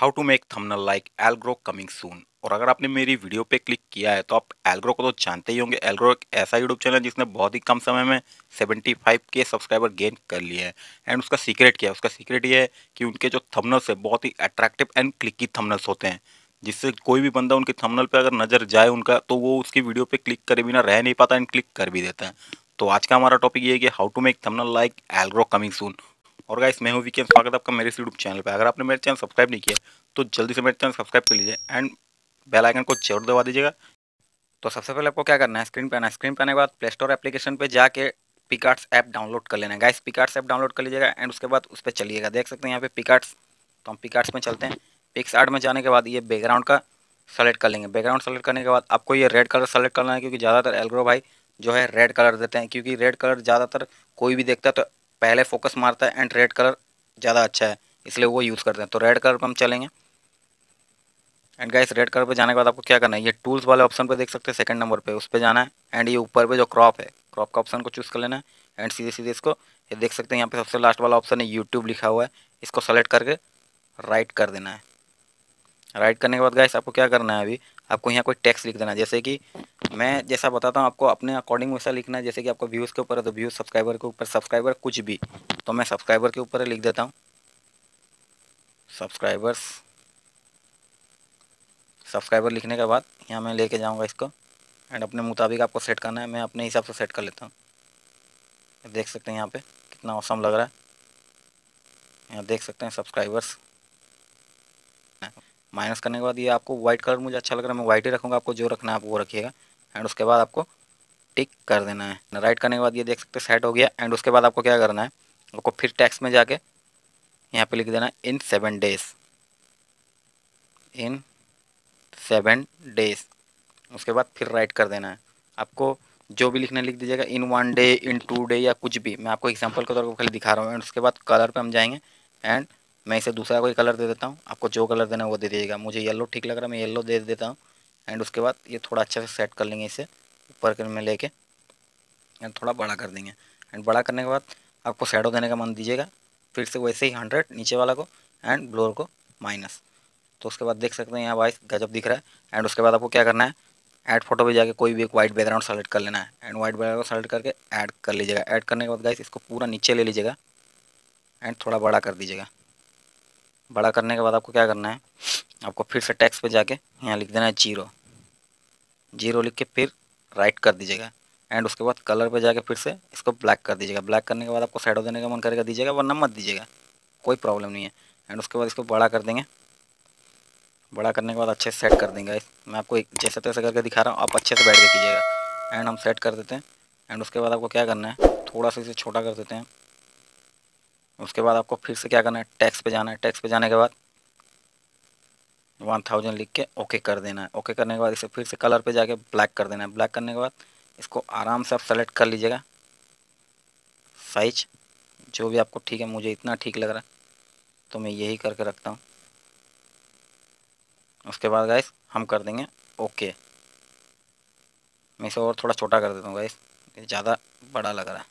How to make thumbnail like Algrow coming soon और अगर आपने मेरी वीडियो पे क्लिक किया है तो आप एलग्रो को तो जानते ही होंगे। एलग्रो एक ऐसा यूट्यूब चैनल है जिसने बहुत ही कम समय में 75 के सब्सक्राइबर गेन कर लिए हैं। एंड उसका सीक्रेट क्या है? उसका सीक्रेट ये है कि उनके जो थंबनेल्स है, बहुत ही अट्रैक्टिव एंड क्लिकी थंबनेल्स होते हैं। जिससे कोई भी बंदा उनके थंबनेल पे अगर नज़र जाए उनका तो वो उसकी वीडियो पे क्लिक करे बिना रह नहीं पाता एंड क्लिक कर भी देता है। तो आज का हमारा टॉपिक ये है कि how to make thumbnail like Algrow coming soon और गाइस मैं हूँ वीकेंड स्वागत आपका मेरे यूट्यूब चैनल पर अगर आपने मेरे चैनल सब्सक्राइब नहीं किया तो जल्दी से मेरे चैनल सब्सक्राइब कर लीजिए एंड बेल आइकन को ज़रूर दबा दीजिएगा। तो सबसे पहले आपको क्या करना है? स्क्रीन पे आना स्क्रीन पे आने के बाद प्ले स्टोर एप्लीकेशन पे जाके पिकार्ट्स ऐप डाउनलोड कर लेना है। गाइस पिकार्ट्स ऐप डाउनलोड कर लीजिएगा एंड उसके बाद उस पर चलिएगा। देख सकते हैं यहाँ पे पिकार्ट्स तो हम पिकार्ट्स में चलते हैं। पिक्स आर्ट में जाने के बाद ये बैकग्राउंड का सेलेक्ट कर लेंगे। बैकग्राउंड सेलेक्ट करने के बाद आपको ये रेड कलर सेलेक्ट करना है, क्योंकि ज़्यादातर एलग्रो भाई जो है रेड कलर देते हैं। क्योंकि रेड कलर ज़्यादातर कोई भी देखता है तो पहले फोकस मारता है एंड रेड कलर ज़्यादा अच्छा है, इसलिए वो यूज़ करते हैं। तो रेड कलर पर हम चलेंगे। एंड गाइस रेड कलर पर जाने के बाद आपको क्या करना है? ये टूल्स वाले ऑप्शन पर देख सकते हैं सेकंड नंबर पे, उस पर जाना है। एंड ये ऊपर पे जो क्रॉप है क्रॉप का ऑप्शन को चूज़ कर लेना है। एंड सीधे सीधे इसको, ये देख सकते हैं, यहाँ पे सबसे लास्ट वाला ऑप्शन है यूट्यूब लिखा हुआ है। इसको सेलेक्ट करके राइट कर देना है। राइट करने के बाद गाइस आपको क्या करना है अभी? आपको यहाँ कोई टेक्स्ट लिख देना है। जैसे कि मैं जैसा बताता हूँ, आपको अपने अकॉर्डिंग वैसा लिखना है। जैसे कि आपको व्यूज़ के ऊपर है तो व्यूज़ सब्सक्राइबर के ऊपर सब्सक्राइबर कुछ भी। तो मैं सब्सक्राइबर के ऊपर लिख देता हूँ। सब्सक्राइबर्स सब्सक्राइबर लिखने के बाद, यहाँ मैं लेके जाऊँगा इसको। एंड अपने मुताबिक आपको सेट करना है। मैं अपने हिसाब से सेट कर लेता हूँ। देख सकते हैं यहाँ पे कितना औसम लग रहा है। यहाँ देख सकते हैं सब्सक्राइबर्स माइनस करने के बाद ये आपको वाइट कलर मुझे अच्छा लग रहा है, मैं व्हाइट ही रखूँगा, आपको जो रखना है आप वो रखिएगा। एंड उसके बाद आपको टिक कर देना है। राइट करने के बाद ये देख सकते सेट हो गया। एंड उसके बाद आपको क्या करना है, आपको फिर टैक्स में जाके यहाँ पे लिख देना है in seven days in seven days उसके बाद फिर राइट कर देना है। आपको जो भी लिखना लिख दीजिएगा in one day in two day या कुछ भी। मैं आपको एग्जांपल के तौर पर खाली दिखा रहा हूँ। एंड उसके बाद कलर पे हम जाएँगे। एंड मैं इसे दूसरा कोई कलर दे देता हूँ। आपको जो कलर देना है वो दे दीजिएगा। मुझे येलो ठीक लग रहा है, मैं येलो दे देता हूँ। एंड उसके बाद ये थोड़ा अच्छे से सेट कर लेंगे इसे ऊपर कर में लेके। एंड थोड़ा बड़ा कर देंगे। एंड बड़ा करने के बाद आपको शेडो देने का मन दीजिएगा। फिर से वैसे ही हंड्रेड नीचे वाला को एंड ब्लोर को माइनस तो उसके बाद देख सकते हैं यहाँ वाइस गजब दिख रहा है। एंड उसके बाद आपको क्या करना है? ऐड फ़ोटो पे जाके कोई भी एक वाइट बैकग्राउंड सेलेक्ट कर लेना है। एंड वाइट बैकग्राउंड सेलेक्ट करके ऐड कर लीजिएगा। ऐड करने के बाद गाइस इसको पूरा नीचे ले लीजिएगा। एंड थोड़ा बड़ा कर दीजिएगा। बड़ा करने के बाद आपको क्या करना है? आपको फिर से टैक्स पे जाके यहाँ लिख देना है ज़ीरो ज़ीरो लिख के फिर राइट कर दीजिएगा। एंड उसके बाद कलर पे जाके फिर से इसको ब्लैक कर दीजिएगा। ब्लैक करने के बाद आपको शेडो देने का मन करेगा, दीजिएगा, वरना मत दीजिएगा। कोई प्रॉब्लम नहीं है। एंड उसके बाद इसको बड़ा कर देंगे। बड़ा करने के बाद अच्छे से सेट कर देंगे मैं आपको जैसे तैसे करके दिखा रहा हूँ। आप अच्छे से बैठ के कीजिएगा। एंड हम सेट कर देते हैं। एंड उसके बाद आपको क्या करना है? थोड़ा सा इसे छोटा कर देते हैं। उसके बाद आपको फिर से क्या करना है? टैक्स पे जाना है। टैक्स पे जाने के बाद वन थाउज़ेंड लिख के ओके कर देना है। ओके करने के बाद इसे फिर से कलर पे जाके ब्लैक कर देना है। ब्लैक करने के बाद इसको आराम से आप सेलेक्ट कर लीजिएगा। साइज़ जो भी आपको ठीक है, मुझे इतना ठीक लग रहा है तो मैं यही करके रखता हूँ। उसके बाद गाइस हम कर देंगे ओके मैं इसे और थोड़ा छोटा कर देता हूँ गाइस ज़्यादा बड़ा लग रहा है।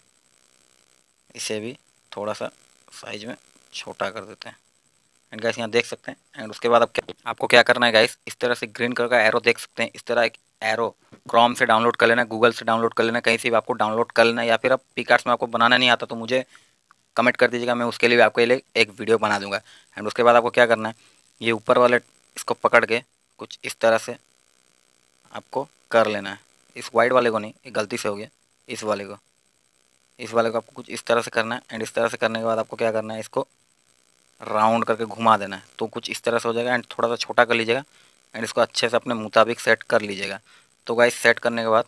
इसे भी थोड़ा सा साइज़ में छोटा कर देते हैं। एंड गाइस यहाँ देख सकते हैं। एंड उसके बाद आप क्या आपको क्या करना है गाइस इस तरह से ग्रीन कलर का एरो देख सकते हैं। इस तरह एक एरो क्रोम से डाउनलोड कर लेना गूगल से डाउनलोड कर लेना, कहीं से भी आपको डाउनलोड कर लेना, या फिर आप पी में आपको बनाना नहीं आता तो मुझे कमेंट कर दीजिएगा, मैं उसके लिए आपके लिए एक वीडियो बना दूँगा। एंड उसके बाद आपको क्या करना है, ये ऊपर वाले इसको पकड़ के कुछ इस तरह से आपको कर लेना है। इस वाइट वाले को नहीं गलती से हो गया, इस वाले को। इस वाले को आपको कुछ इस तरह से करना है एंड इस तरह से करने के बाद आपको क्या करना है, इसको राउंड करके घुमा देना है। तो कुछ इस तरह से हो जाएगा एंड थोड़ा सा छोटा कर लीजिएगा एंड इसको अच्छे से अपने मुताबिक सेट कर लीजिएगा। तो गाइस सेट करने के बाद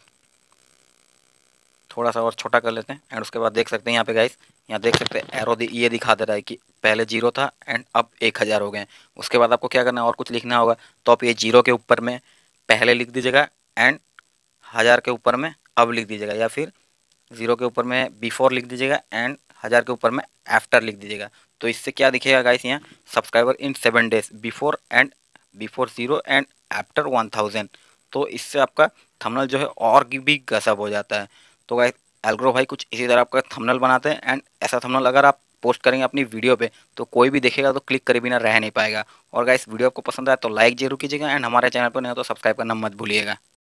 थोड़ा सा और छोटा कर लेते हैं एंड उसके बाद देख सकते हैं यहाँ पे गाइस यहाँ देख सकते हैं एरो ये दिखा दे रहा है कि पहले ज़ीरो था एंड अब एक हज़ार हो गए उसके बाद आपको क्या करना है, और कुछ लिखना होगा तो आप ये ज़ीरो के ऊपर में पहले लिख दीजिएगा एंड हज़ार के ऊपर में अब लिख दीजिएगा या फिर ज़ीरो के ऊपर में बिफोर लिख दीजिएगा एंड हज़ार के ऊपर में आफ्टर लिख दीजिएगा। तो इससे क्या दिखेगा गाइस यहाँ? Subscriber in seven days before and before zero and after one thousand तो इससे आपका थंबनेल जो है और भी गसब हो जाता है। तो गाइस एल्ग्रो भाई कुछ इसी तरह आपका थमनल बनाते हैं एंड ऐसा थमनल अगर आप पोस्ट करेंगे अपनी वीडियो पे तो कोई भी देखेगा तो क्लिक करे बिना रह नहीं पाएगा। और गाइस वीडियो आपको पसंद आया तो लाइक ज़रूर कीजिएगा एंड हमारे चैनल पर नहीं हो तो सब्सक्राइब करना मत भूलिएगा।